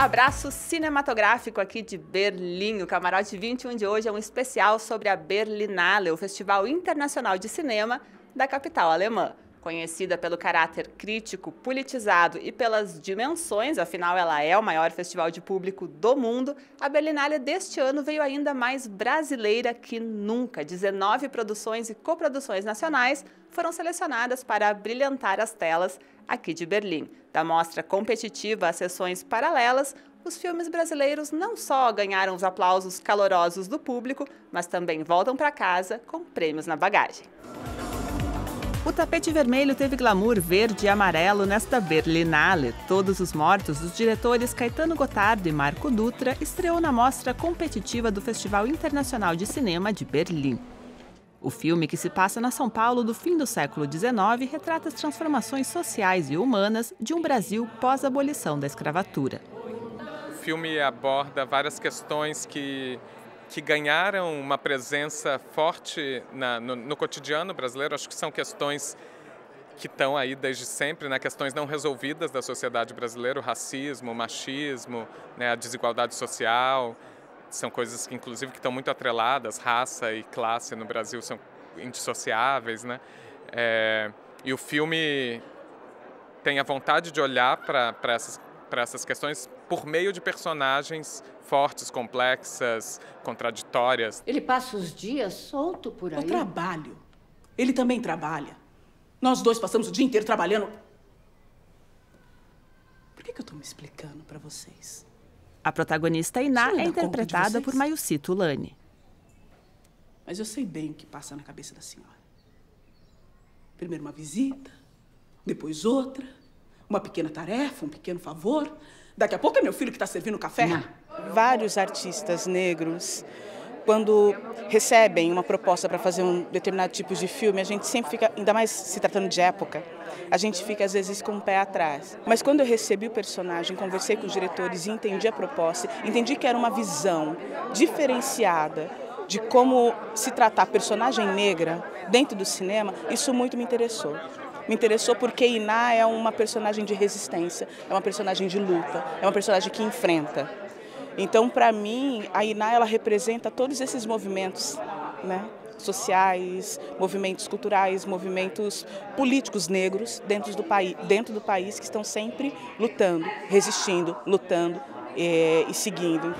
Abraço cinematográfico aqui de Berlim. O Camarote 21 de hoje é um especial sobre a Berlinale, o Festival Internacional de Cinema da capital alemã. Conhecida pelo caráter crítico, politizado e pelas dimensões, afinal ela é o maior festival de público do mundo, a Berlinale deste ano veio ainda mais brasileira que nunca. 19 produções e coproduções nacionais foram selecionadas para brilhantar as telas aqui de Berlim. Da mostra competitiva às sessões paralelas, os filmes brasileiros não só ganharam os aplausos calorosos do público, mas também voltam para casa com prêmios na bagagem. O tapete vermelho teve glamour verde e amarelo nesta Berlinale. Todos os Mortos, dos diretores Caetano Gotardo e Marco Dutra, estreou na mostra competitiva do Festival Internacional de Cinema de Berlim. O filme, que se passa na São Paulo do fim do século XIX, retrata as transformações sociais e humanas de um Brasil pós-abolição da escravatura. O filme aborda várias questões que que ganharam uma presença forte na, no, no, cotidiano brasileiro. Acho que são questões que estão aí desde sempre, né? questões não resolvidas da sociedade brasileira, o racismo, o machismo, né? a desigualdade social, são coisas que inclusive que estão muito atreladas, raça e classe no Brasil são indissociáveis, né? É, e o filme tem a vontade de olhar para essas para essas questões por meio de personagens fortes, complexas, contraditórias. Ele passa os dias solto por aí. Eu trabalho. Ele também trabalha. Nós dois passamos o dia inteiro trabalhando. Por que, que eu estou me explicando para vocês? A protagonista Iná é interpretada por Maiucito Lani. Mas eu sei bem o que passa na cabeça da senhora. Primeiro uma visita, depois outra, uma pequena tarefa, um pequeno favor. Daqui a pouco é meu filho que está servindo café. Não vários artistas negros, quando recebem uma proposta para fazer um determinado tipo de filme, a gente sempre fica, ainda mais se tratando de época, a gente fica às vezes com o pé atrás. Mas quando eu recebi o personagem, conversei com os diretores e entendi a proposta, entendi que era uma visão diferenciada de como se tratar personagem negra dentro do cinema, isso muito me interessou. Me interessou porque Iná é uma personagem de resistência, é uma personagem de luta, é uma personagem que enfrenta. Então, para mim, a INA ela representa todos esses movimentos, né? sociais, movimentos culturais, movimentos políticos negros dentro do país, dentro do país que estão sempre lutando, resistindo, lutando eh, e seguindo.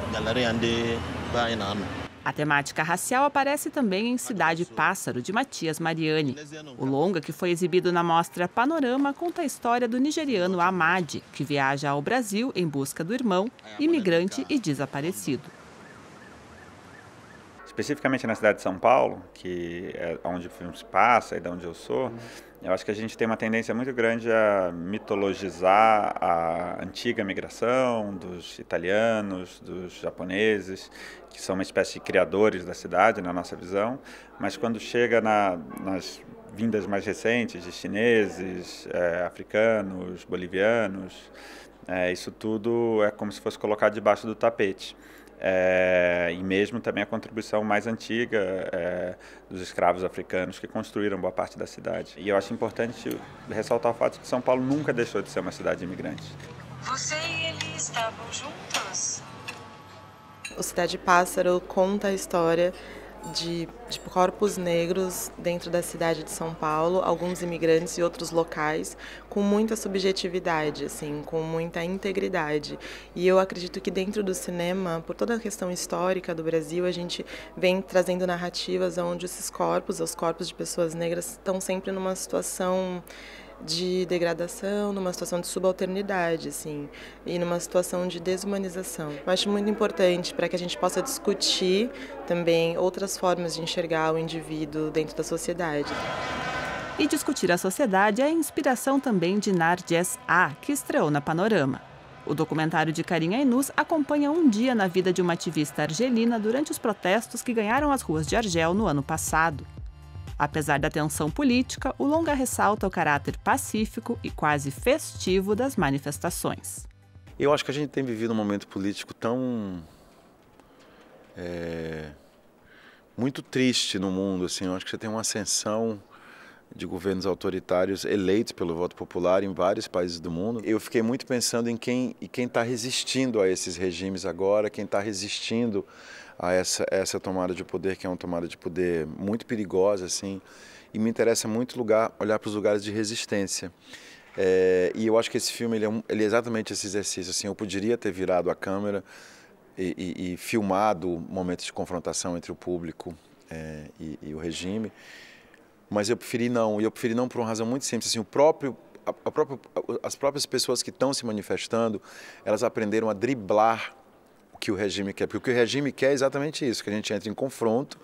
A temática racial aparece também em Cidade Pássaro, de Matias Mariani. O longa, que foi exibido na mostra Panorama, conta a história do nigeriano Amadi, que viaja ao Brasil em busca do irmão, imigrante e desaparecido. Especificamente na cidade de São Paulo, que é onde o filme se passa e de onde eu sou, eu acho que a gente tem uma tendência muito grande a mitologizar a antiga migração dos italianos, dos japoneses, que são uma espécie de criadores da cidade, na nossa visão, mas quando chega na, nas vindas mais recentes de chineses, é, africanos, bolivianos, é, isso tudo é como se fosse colocado debaixo do tapete. É, e mesmo também a contribuição mais antiga é, dos escravos africanos que construíram boa parte da cidade. E eu acho importante ressaltar o fato de que São Paulo nunca deixou de ser uma cidade imigrante. Você e ele estavam juntos? O Cidade Pássaro conta a história de tipo, corpos negros dentro da cidade de São Paulo, alguns imigrantes e outros locais, com muita subjetividade, assim, com muita integridade. E eu acredito que dentro do cinema, por toda a questão histórica do Brasil, a gente vem trazendo narrativas onde esses corpos, os corpos de pessoas negras, estão sempre numa situação de degradação, numa situação de subalternidade, assim, e numa situação de desumanização. Eu acho muito importante para que a gente possa discutir também outras formas de enxergar o indivíduo dentro da sociedade. E discutir a sociedade é a inspiração também de Narges A, que estreou na Panorama. O documentário de Karim Ainus acompanha um dia na vida de uma ativista argelina durante os protestos que ganharam as ruas de Argel no ano passado. Apesar da tensão política, o longa ressalta o caráter pacífico e quase festivo das manifestações. Eu acho que a gente tem vivido um momento político tão é, muito triste no mundo. Assim, eu acho que você tem uma ascensão de governos autoritários eleitos pelo voto popular em vários países do mundo. Eu fiquei muito pensando em quem e quem está resistindo a esses regimes agora, quem está resistindo a essa essa tomada de poder que é uma tomada de poder muito perigosa assim. E me interessa muito lugar olhar para os lugares de resistência. É, e eu acho que esse filme ele é, um, ele é, exatamente esse exercício. Assim, eu poderia ter virado a câmera e, e, e filmado momentos de confrontação entre o público é, e, e, o regime, mas eu preferi não. E eu preferi não por uma razão muito simples. Assim, o próprio, a, a própria, as próprias pessoas que estão se manifestando, elas aprenderam a driblar o que o regime quer. Porque o que o regime quer é exatamente isso, que a gente entre em confronto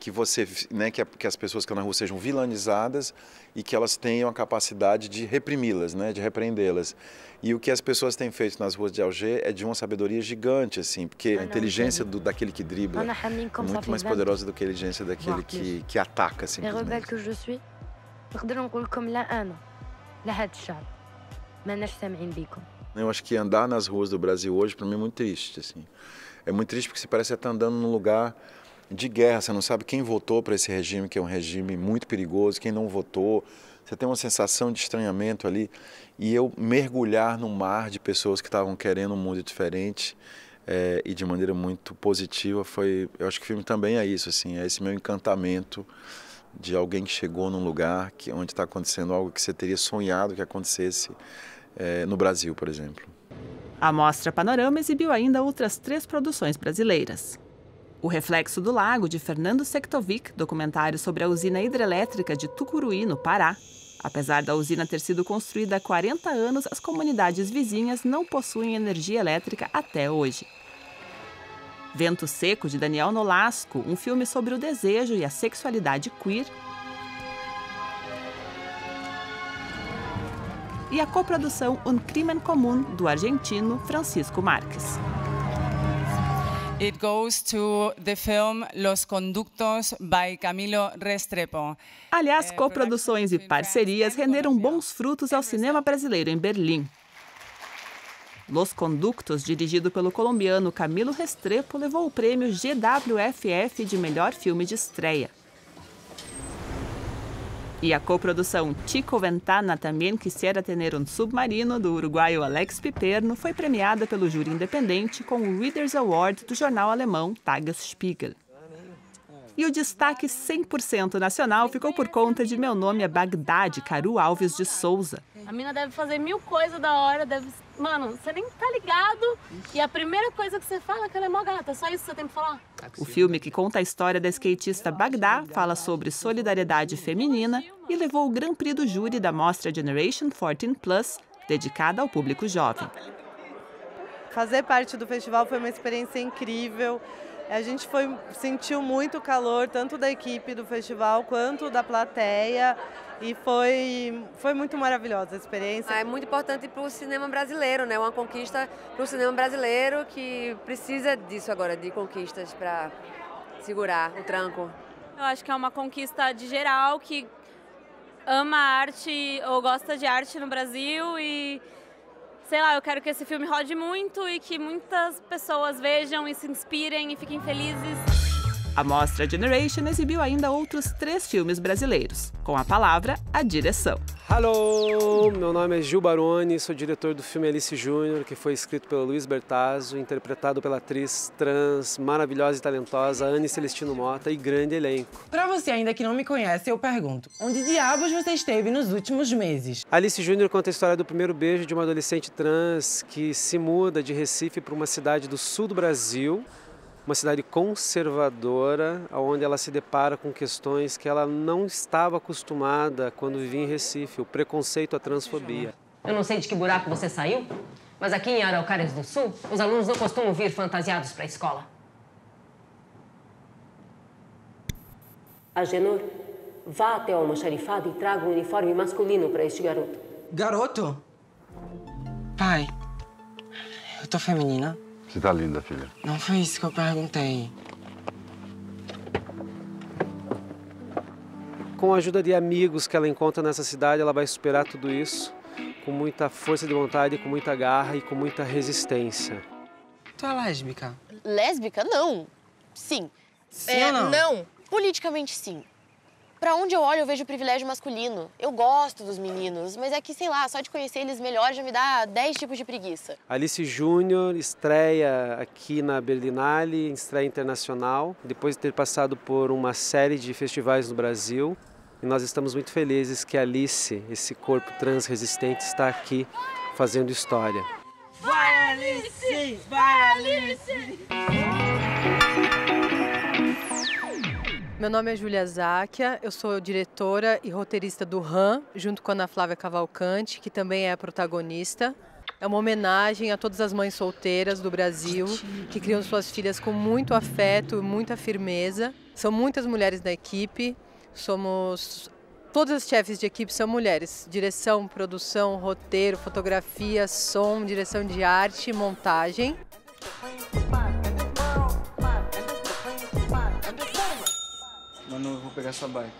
que você, né, que, a, que, as pessoas que estão na rua sejam vilanizadas e que elas tenham a capacidade de reprimi-las, né, de repreendê-las. E o que as pessoas têm feito nas ruas de Alger é de uma sabedoria gigante, assim, porque a inteligência do, daquele que dribla é muito mais poderosa do que a inteligência daquele que, que ataca, simplesmente. que eu sou, eu acho que andar nas ruas do Brasil hoje para mim é muito triste, assim. É muito triste porque você parece estar andando num lugar de guerra, você não sabe quem votou para esse regime, que é um regime muito perigoso, quem não votou. Você tem uma sensação de estranhamento ali. E eu mergulhar no mar de pessoas que estavam querendo um mundo diferente é, e de maneira muito positiva foi. Eu acho que o filme também é isso, assim, é esse meu encantamento de alguém que chegou num lugar que, onde está acontecendo algo que você teria sonhado que acontecesse é, no Brasil, por exemplo. A Mostra Panorama exibiu ainda outras três produções brasileiras. O Reflexo do Lago, de Fernando Sektovic, documentário sobre a usina hidrelétrica de Tucuruí, no Pará. Apesar da usina ter sido construída há 40 anos, as comunidades vizinhas não possuem energia elétrica até hoje. Vento Seco, de Daniel Nolasco, um filme sobre o desejo e a sexualidade queer. E a coprodução Un Crimen Comum, do argentino Francisco Marques. It goes to the film Los Conductos by Camilo Restrepo. Aliás, é, coproduções e parcerias renderam bons frutos ao cinema brasileiro em Berlim. Los Conductos, dirigido pelo colombiano Camilo Restrepo, levou o prêmio GWFF de melhor filme de estreia. E a coprodução Chico Ventana também quisiera tener um submarino do uruguaio Alex Piperno foi premiada pelo júri independente com o Readers Award do jornal alemão Tagesspiegel. E o destaque 100% nacional ficou por conta de Meu Nome é Bagdade, Caru Alves de Souza. A mina deve fazer mil coisas da hora, deve. Mano, você nem tá ligado. E a primeira coisa que você fala é que ela é mó gata. É só isso que você tem pra falar. O filme que conta a história da skatista Bagdá fala sobre solidariedade feminina e levou o Grand Prix do júri da mostra Generation 14 Plus, dedicada ao público jovem. Fazer parte do festival foi uma experiência incrível. A gente foi, sentiu muito calor, tanto da equipe do festival quanto da plateia. E foi, foi muito maravilhosa a experiência. Ah, é muito importante para o cinema brasileiro, né? Uma conquista para o cinema brasileiro que precisa disso agora, de conquistas para segurar o tranco. Eu acho que é uma conquista de geral que ama arte ou gosta de arte no Brasil e sei lá, eu quero que esse filme rode muito e que muitas pessoas vejam e se inspirem e fiquem felizes. A Mostra Generation exibiu ainda outros três filmes brasileiros, com a palavra a direção. Alô, meu nome é Gil Baroni, sou diretor do filme Alice Júnior, que foi escrito pelo Luiz Bertazzo, interpretado pela atriz trans maravilhosa e talentosa Anne Celestino Mota e grande elenco. Para você ainda que não me conhece, eu pergunto, onde diabos você esteve nos últimos meses? Alice Júnior conta a história do primeiro beijo de uma adolescente trans que se muda de Recife para uma cidade do sul do Brasil uma cidade conservadora, onde ela se depara com questões que ela não estava acostumada quando vivia em Recife, o preconceito, a transfobia. Eu não sei de que buraco você saiu, mas aqui em Araucárias do Sul, os alunos não costumam vir fantasiados para a escola. Agenor, vá até o almoxarifado e traga um uniforme masculino para este garoto. Garoto? Pai, eu tô feminina? Você tá linda, filha. Não foi isso que eu perguntei. Com a ajuda de amigos que ela encontra nessa cidade, ela vai superar tudo isso com muita força de vontade, com muita garra e com muita resistência. Tu é lésbica? Lésbica? Não. Sim. Sim é, ou não? Não. Politicamente, sim. Para onde eu olho, eu vejo o privilégio masculino. Eu gosto dos meninos, mas é que, sei lá, só de conhecer eles melhor já me dá 10 tipos de preguiça. Alice Júnior estreia aqui na Berlinale, estreia internacional, depois de ter passado por uma série de festivais no Brasil. E nós estamos muito felizes que Alice, esse corpo trans resistente, está aqui fazendo história. Vai, Alice! Vai, Alice! Meu nome é Júlia Záquia, eu sou diretora e roteirista do RAM, junto com a Ana Flávia Cavalcante, que também é a protagonista. É uma homenagem a todas as mães solteiras do Brasil que criam suas filhas com muito afeto e muita firmeza. São muitas mulheres na equipe, somos. Todas as chefes de equipe são mulheres. Direção, produção, roteiro, fotografia, som, direção de arte, montagem. Eu vou pegar sua bike.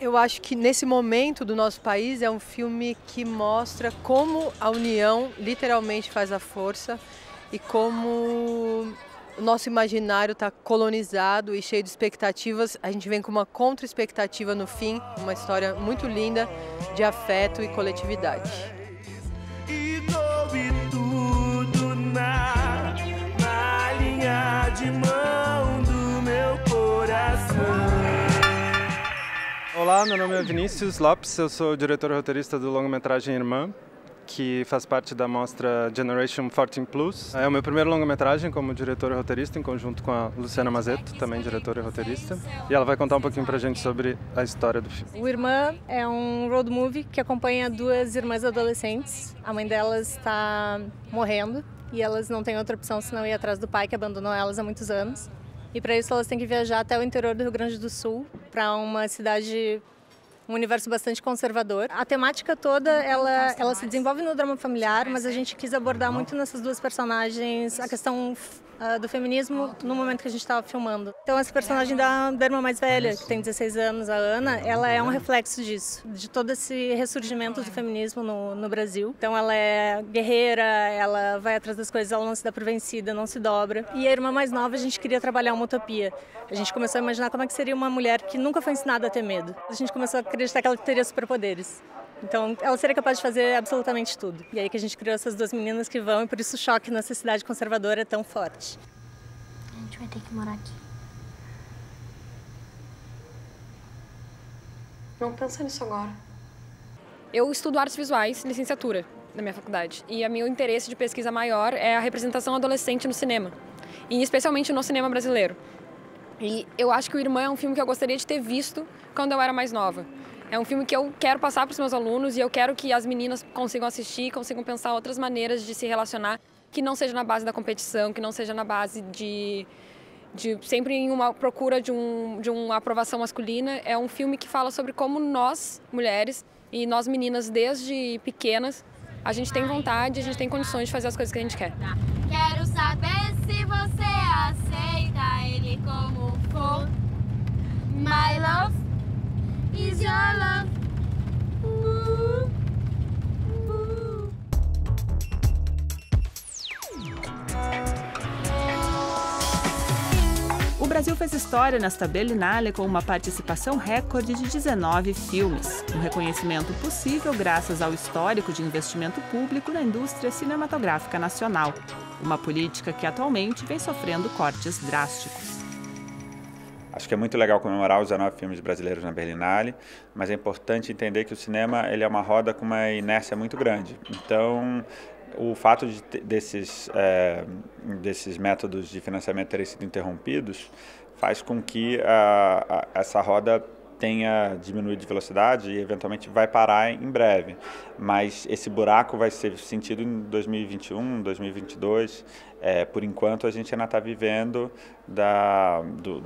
Eu acho que nesse momento do nosso país é um filme que mostra como a união literalmente faz a força e como o nosso imaginário está colonizado e cheio de expectativas. A gente vem com uma contra-expectativa no fim, uma história muito linda de afeto e coletividade. Olá, meu nome é Vinícius Lopes, eu sou diretor roteirista do longa-metragem Irmã, que faz parte da mostra Generation 14 Plus. É o meu primeiro longa-metragem como diretor roteirista, em conjunto com a Luciana Mazeto, também diretora e roteirista. E ela vai contar um pouquinho pra gente sobre a história do filme. O Irmã é um road movie que acompanha duas irmãs adolescentes. A mãe delas está morrendo e elas não têm outra opção senão ir atrás do pai que abandonou elas há muitos anos. E para isso elas têm que viajar até o interior do Rio Grande do Sul, para uma cidade um universo bastante conservador. A temática toda, ela, ela se desenvolve no drama familiar, mas a gente quis abordar muito nessas duas personagens a questão uh, do feminismo no momento que a gente estava filmando. Então essa personagem da, da irmã mais velha, que tem 16 anos, a Ana, ela é um reflexo disso, de todo esse ressurgimento do feminismo no, no Brasil. Então ela é guerreira, ela vai atrás das coisas, ela não se dá por vencida, não se dobra. E a irmã mais nova, a gente queria trabalhar uma utopia. A gente começou a imaginar como é que seria uma mulher que nunca foi ensinada a ter medo. A gente começou a acreditar que ela teria superpoderes. Então, ela seria capaz de fazer absolutamente tudo. E aí que a gente criou essas duas meninas que vão, e por isso o choque nessa cidade conservadora é tão forte. A gente vai ter que morar aqui. Não pensa nisso agora. Eu estudo artes visuais, licenciatura, na minha faculdade. E o meu interesse de pesquisa maior é a representação adolescente no cinema. E especialmente no cinema brasileiro. E eu acho que o Irmã é um filme que eu gostaria de ter visto quando eu era mais nova. É um filme que eu quero passar para os meus alunos e eu quero que as meninas consigam assistir, consigam pensar outras maneiras de se relacionar, que não seja na base da competição, que não seja na base de, de sempre em uma procura de, um, de uma aprovação masculina. É um filme que fala sobre como nós, mulheres, e nós meninas desde pequenas, a gente tem vontade, a gente tem condições de fazer as coisas que a gente quer. Quero saber se você aceita ele como for. My love is your love. O Brasil fez história nesta Berlinale com uma participação recorde de 19 filmes. Um reconhecimento possível graças ao histórico de investimento público na indústria cinematográfica nacional. Uma política que atualmente vem sofrendo cortes drásticos. Acho que é muito legal comemorar os 19 filmes brasileiros na Berlinale, mas é importante entender que o cinema ele é uma roda com uma inércia muito grande. Então, o fato de desses, é, desses métodos de financiamento terem sido interrompidos faz com que a, a, essa roda tenha diminuído de velocidade e eventualmente vai parar em breve. Mas esse buraco vai ser sentido em 2021, 2022. É, por enquanto, a gente ainda está vivendo da, do,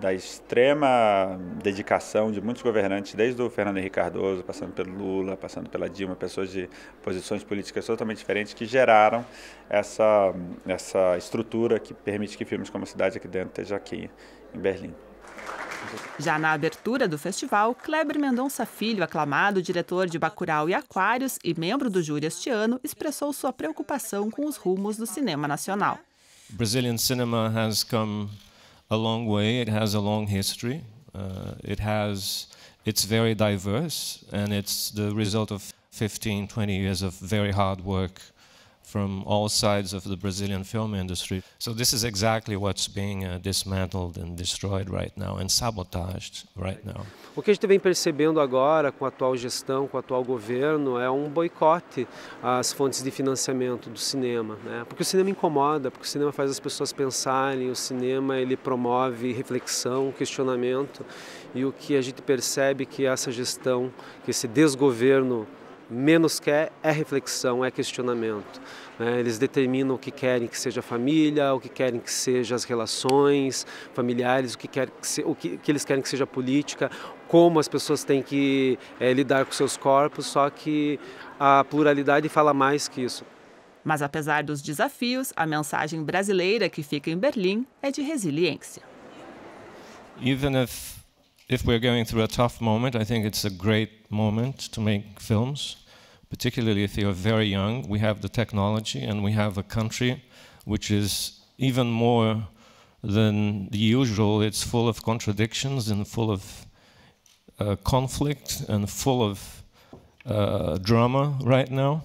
da extrema dedicação de muitos governantes, desde o Fernando Henrique Cardoso, passando pelo Lula, passando pela Dilma, pessoas de posições políticas totalmente diferentes que geraram essa, essa estrutura que permite que filmes como a Cidade Aqui Dentro esteja aqui em Berlim. Já na abertura do festival, Kleber Mendonça Filho, aclamado diretor de Bacurau e Aquários e membro do júri este ano, expressou sua preocupação com os rumos do cinema nacional. Brazilian cinema has come a long way. It has a long history. Uh, it has, it's very diverse, and it's the result of 15, 20 years of very hard work from all sides of the Brazilian film industry. So this is exactly what's being uh, dismantled and destroyed right now and sabotaged right now. O que a gente vem percebendo agora com a atual gestão, com o atual governo, é um boicote às fontes de financiamento do cinema, né? Porque o cinema incomoda, porque o cinema faz as pessoas pensarem, o cinema ele promove reflexão, questionamento, e o que a gente percebe que essa gestão, que esse desgoverno menos quer é reflexão, é questionamento. Né? Eles determinam o que querem que seja a família, o que querem que seja as relações familiares, o que, quer que, se, o que, que eles querem que seja a política, como as pessoas têm que é, lidar com seus corpos, só que a pluralidade fala mais que isso. Mas apesar dos desafios, a mensagem brasileira que fica em Berlim é de resiliência. Even if if we're going through a tough moment, I think it's a great moment to make films. particularly if you're very young. We have the technology and we have a country which is even more than the usual. It's full of contradictions and full of uh, conflict and full of uh, drama right now.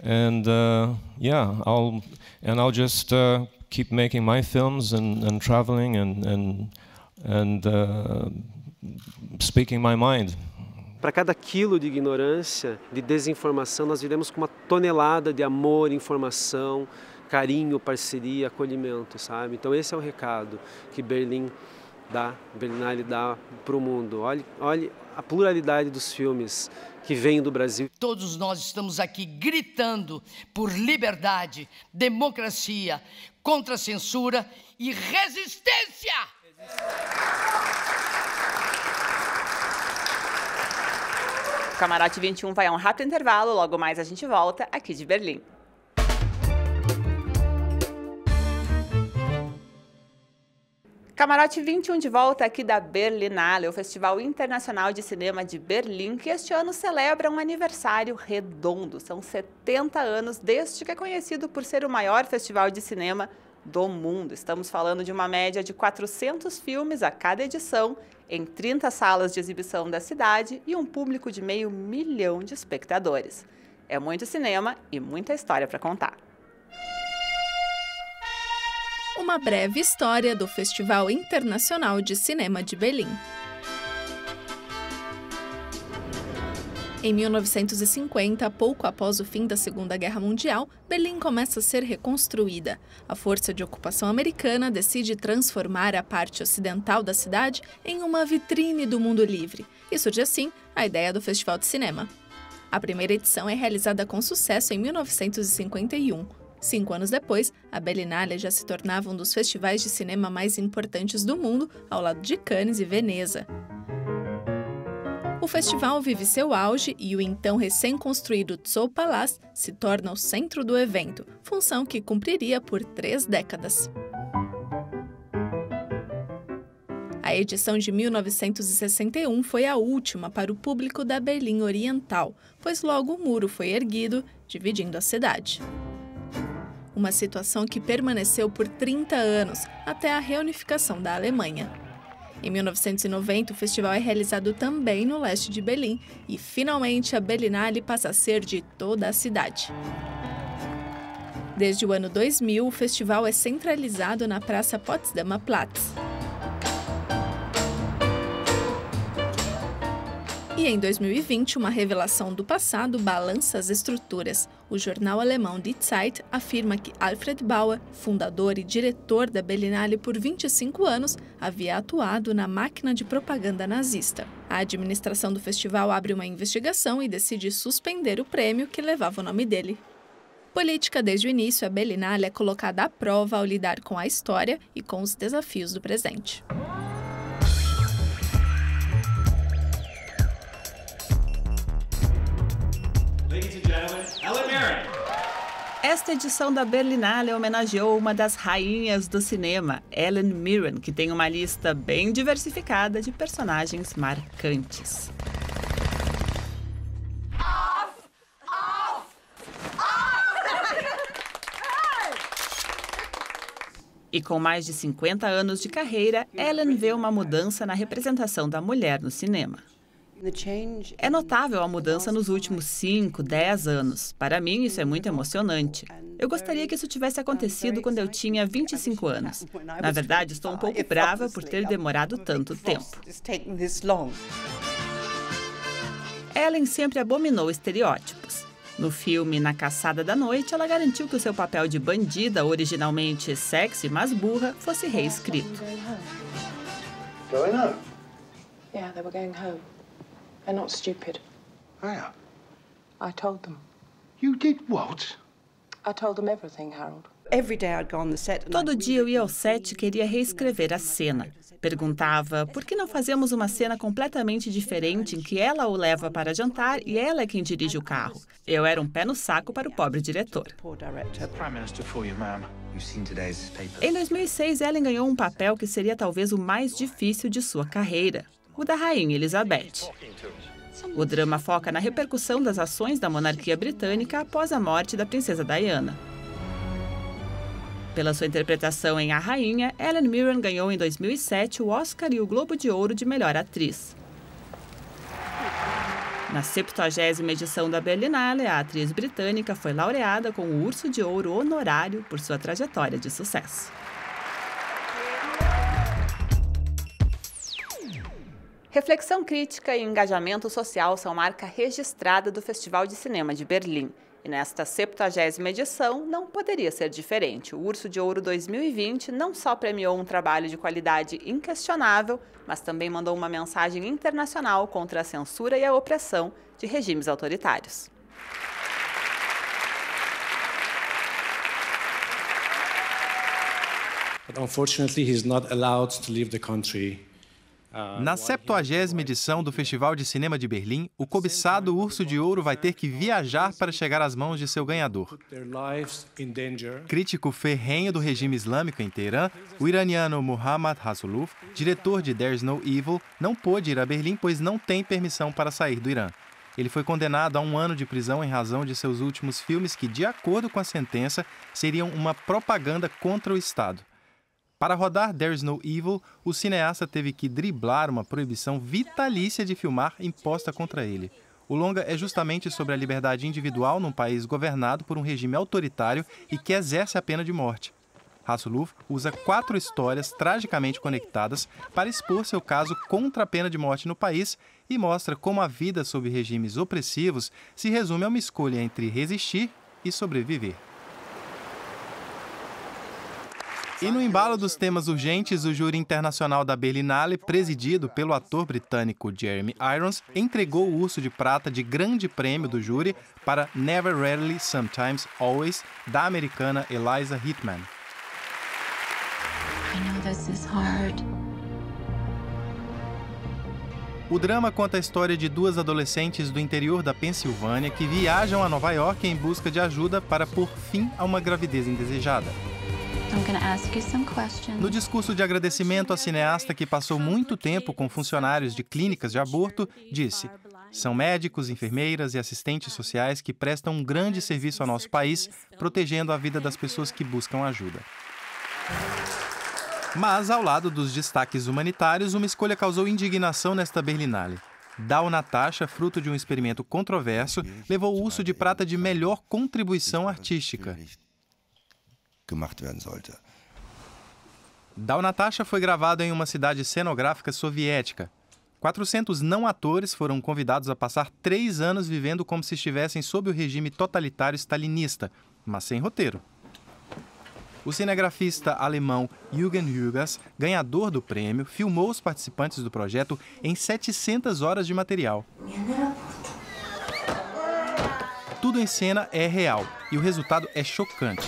And uh, yeah, I'll and I'll just uh, keep making my films and, and traveling and and and uh, speaking my mind. Para cada quilo de ignorância, de desinformação, nós viremos com uma tonelada de amor, informação, carinho, parceria, acolhimento, sabe? Então esse é o recado que Berlim dá, Berlinale dá para o mundo. Olhe, olhe a pluralidade dos filmes que vêm do Brasil. Todos nós estamos aqui gritando por liberdade, democracia, contra a censura e resistência! O Camarote 21 vai a um rápido intervalo, logo mais a gente volta aqui de Berlim. Camarote 21 de volta aqui da Berlinale, o Festival Internacional de Cinema de Berlim, que este ano celebra um aniversário redondo. São 70 anos desde que é conhecido por ser o maior festival de cinema do mundo. Estamos falando de uma média de 400 filmes a cada edição, em 30 salas de exibição da cidade e um público de meio milhão de espectadores. É muito cinema e muita história para contar. Uma breve história do Festival Internacional de Cinema de Berlim. Em 1950, pouco após o fim da Segunda Guerra Mundial, Berlim começa a ser reconstruída. A força de ocupação americana decide transformar a parte ocidental da cidade em uma vitrine do mundo livre, e surge assim a ideia do Festival de Cinema. A primeira edição é realizada com sucesso em 1951. Cinco anos depois, a Berlinale já se tornava um dos festivais de cinema mais importantes do mundo, ao lado de Cannes e Veneza. O festival vive seu auge e o então recém-construído Zoopalast se torna o centro do evento, função que cumpriria por três décadas. A edição de 1961 foi a última para o público da Berlim Oriental, pois logo o muro foi erguido, dividindo a cidade. Uma situação que permaneceu por 30 anos, até a reunificação da Alemanha. Em 1990, o festival é realizado também no leste de Berlim e, finalmente, a Berlinale passa a ser de toda a cidade. Desde o ano 2000, o festival é centralizado na Praça Potsdamer Platz. E em 2020, uma revelação do passado balança as estruturas. O jornal alemão Die Zeit afirma que Alfred Bauer, fundador e diretor da Berlinale por 25 anos, havia atuado na máquina de propaganda nazista. A administração do festival abre uma investigação e decide suspender o prêmio que levava o nome dele. Política desde o início, a Berlinale é colocada à prova ao lidar com a história e com os desafios do presente. Esta edição da Berlinale homenageou uma das rainhas do cinema, Ellen Mirren, que tem uma lista bem diversificada de personagens marcantes. E com mais de 50 anos de carreira, Ellen vê uma mudança na representação da mulher no cinema. É notável a mudança nos últimos 5, 10 anos. Para mim, isso é muito emocionante. Eu gostaria que isso tivesse acontecido quando eu tinha 25 anos. Na verdade, estou um pouco brava por ter demorado tanto tempo. Ellen sempre abominou estereótipos. No filme Na Caçada da Noite, ela garantiu que o seu papel de bandida, originalmente sexy, mas burra, fosse reescrito. Going home? Yeah, they were going home. They're not stupid. Where? I told them. You did what? I told them everything, Harold. Todo dia eu ia ao set e queria reescrever a cena. Perguntava por que não fazemos uma cena completamente diferente em que ela o leva para jantar e ela é quem dirige o carro. Eu era um pé no saco para o pobre diretor. Em 2006, Ellen ganhou um papel que seria talvez o mais difícil de sua carreira, o da Rainha Elizabeth. O drama foca na repercussão das ações da monarquia britânica após a morte da princesa Diana. Pela sua interpretação em A Rainha, Ellen Mirren ganhou em 2007 o Oscar e o Globo de Ouro de Melhor Atriz. Na 70ª edição da Berlinale, a atriz britânica foi laureada com o Urso de Ouro honorário por sua trajetória de sucesso. Reflexão crítica e engajamento social são marca registrada do Festival de Cinema de Berlim. E nesta 70 edição não poderia ser diferente. O Urso de Ouro 2020 não só premiou um trabalho de qualidade inquestionável, mas também mandou uma mensagem internacional contra a censura e a opressão de regimes autoritários. But unfortunately, he's not allowed to leave the country na 70 edição do Festival de Cinema de Berlim, o cobiçado Urso de Ouro vai ter que viajar para chegar às mãos de seu ganhador. Crítico ferrenho do regime islâmico em Teherã, o iraniano Muhammad Rasuluf, diretor de There's No Evil, não pôde ir a Berlim pois não tem permissão para sair do Irã. Ele foi condenado a um ano de prisão em razão de seus últimos filmes que, de acordo com a sentença, seriam uma propaganda contra o Estado. Para rodar There's No Evil, o cineasta teve que driblar uma proibição vitalícia de filmar imposta contra ele. O longa é justamente sobre a liberdade individual num país governado por um regime autoritário e que exerce a pena de morte. Hasselhoff usa quatro histórias tragicamente conectadas para expor seu caso contra a pena de morte no país e mostra como a vida sob regimes opressivos se resume a uma escolha entre resistir e sobreviver. E no embalo dos temas urgentes, o júri internacional da Berlinale, presidido pelo ator britânico Jeremy Irons, entregou o Urso de Prata de grande prêmio do júri para Never Rarely, Sometimes, Always, da americana Eliza Hitman. O drama conta a história de duas adolescentes do interior da Pensilvânia que viajam a Nova York em busca de ajuda para pôr fim a uma gravidez indesejada. No discurso de agradecimento, a cineasta, que passou muito tempo com funcionários de clínicas de aborto, disse: São médicos, enfermeiras e assistentes sociais que prestam um grande serviço ao nosso país, protegendo a vida das pessoas que buscam ajuda. Mas, ao lado dos destaques humanitários, uma escolha causou indignação nesta Berlinale. Dal Natasha, fruto de um experimento controverso, levou o urso de prata de melhor contribuição artística gemacht werden sollte. Dal Natasha foi gravado em uma cidade cenográfica soviética. 400 não atores foram convidados a passar três anos vivendo como se estivessem sob o regime totalitário stalinista, mas sem roteiro. O cinegrafista alemão Jürgen Hügers, ganhador do prêmio, filmou os participantes do projeto em 700 horas de material. Tudo em cena é real e o resultado é chocante.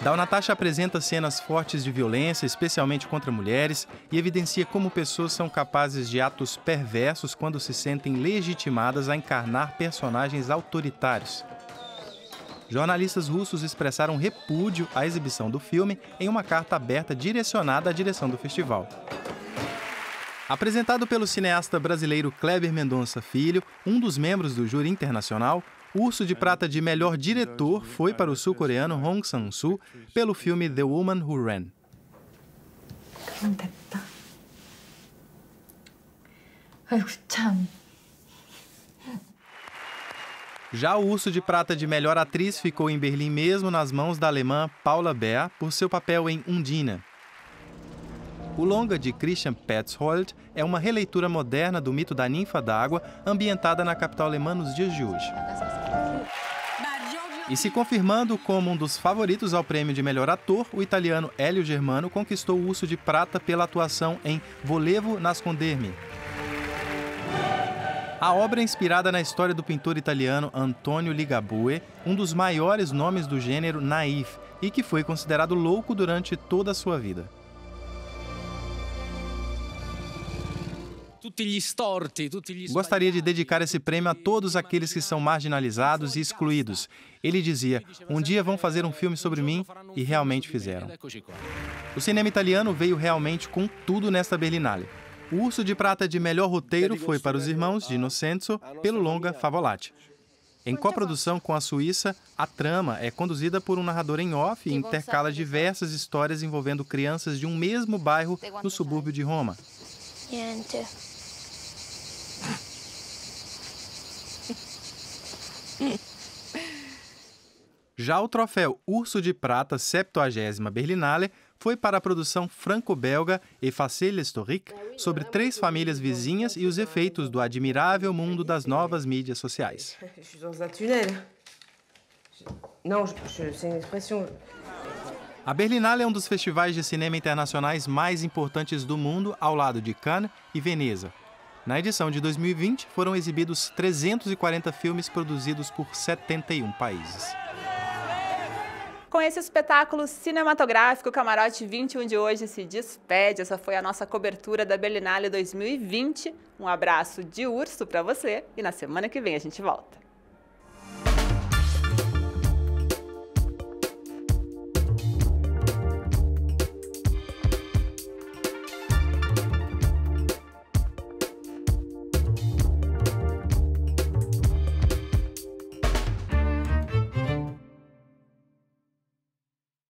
Dal Natasha apresenta cenas fortes de violência, especialmente contra mulheres, e evidencia como pessoas são capazes de atos perversos quando se sentem legitimadas a encarnar personagens autoritários. Jornalistas russos expressaram repúdio à exibição do filme em uma carta aberta direcionada à direção do festival. Apresentado pelo cineasta brasileiro Kleber Mendonça Filho, um dos membros do júri internacional, o Urso de Prata de melhor diretor foi para o sul-coreano Hong Sang-soo pelo filme The Woman Who Ran. Já o Urso de Prata de melhor atriz ficou em Berlim mesmo nas mãos da alemã Paula Beer por seu papel em Undina, o longa de Christian Petzold é uma releitura moderna do mito da ninfa d'água ambientada na capital alemã nos dias de hoje. E se confirmando como um dos favoritos ao prêmio de melhor ator, o italiano Elio Germano conquistou o Urso de Prata pela atuação em Volevo nascondermi. A obra é inspirada na história do pintor italiano Antonio Ligabue, um dos maiores nomes do gênero naif e que foi considerado louco durante toda a sua vida. Gostaria de dedicar esse prêmio a todos aqueles que são marginalizados e excluídos. Ele dizia: Um dia vão fazer um filme sobre mim, e realmente fizeram. O cinema italiano veio realmente com tudo nesta Berlinale. O Urso de Prata de melhor roteiro foi para os irmãos de Innocenzo pelo longa Favolati. Em coprodução com a Suíça, a trama é conduzida por um narrador em off e intercala diversas histórias envolvendo crianças de um mesmo bairro no subúrbio de Roma. Já o troféu Urso de Prata 70 Berlinale foi para a produção franco-belga E Facile Historique sobre três famílias vizinhas e os efeitos do admirável mundo das novas mídias sociais. A Berlinale é um dos festivais de cinema internacionais mais importantes do mundo, ao lado de Cannes e Veneza. Na edição de 2020, foram exibidos 340 filmes produzidos por 71 países. Com esse espetáculo cinematográfico, o Camarote 21 de hoje se despede. Essa foi a nossa cobertura da Berlinale 2020. Um abraço de urso para você e na semana que vem a gente volta.